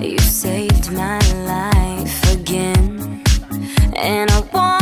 You saved my life again, and I want.